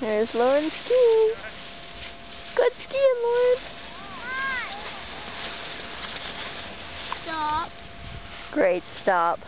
There's Lauren skiing. Good skiing, Lauren. Stop. Great stop.